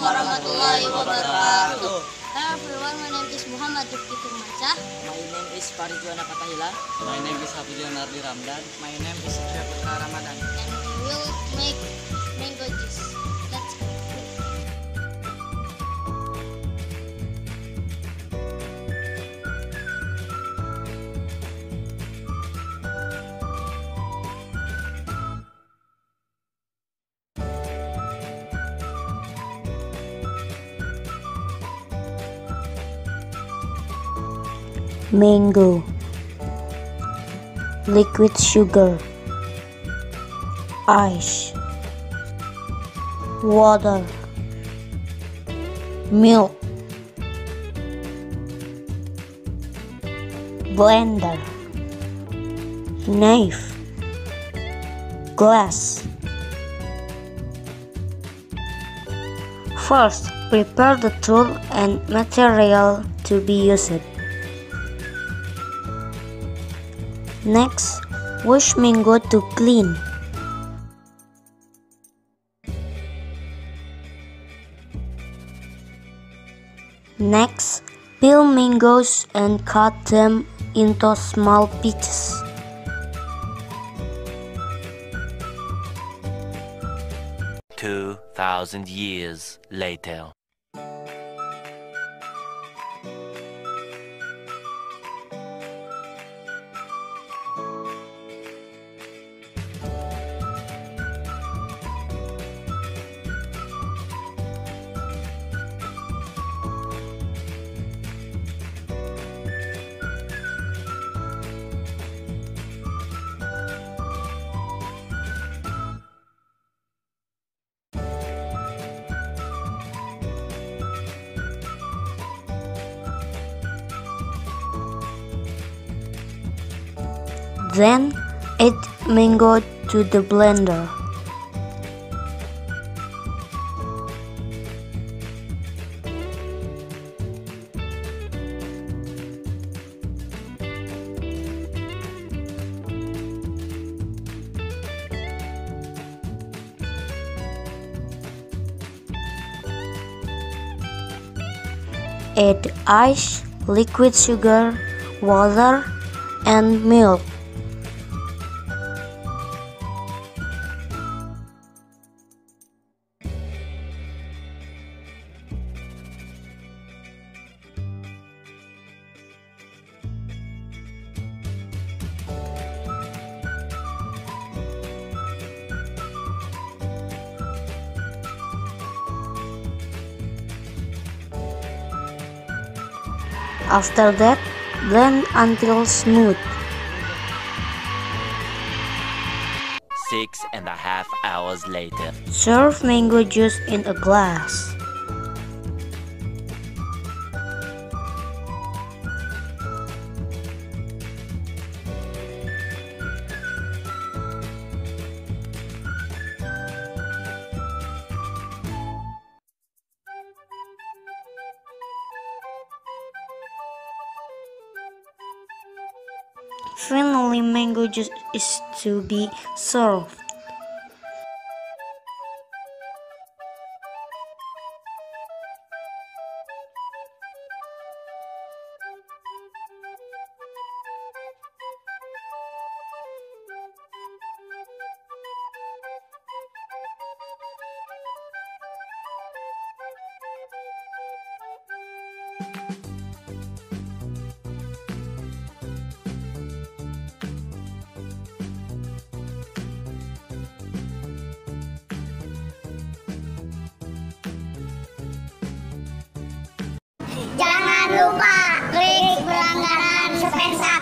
warahmatullahi wabarakatuh. Hello everyone, my name is Muhammad Rifki Firmansyah. My name is Faridwana Patahila. My name is Hafidil Nardi Ramdan. My name is Syafika Ramadan. and we will make mango liquid sugar ice water milk blender knife glass. First prepare the tool and material to be used Next, wash mango to clean. Next, peel mangoes and cut them into small pieces. Two thousand years later. Then, add mango to the blender. Add ice, liquid sugar, water, and milk. After that, blend until smooth. Six and a half hours later. Serve mango juice in a glass. Finally, mango juice is to be served. Jangan lupa klik berlangganan Sepensa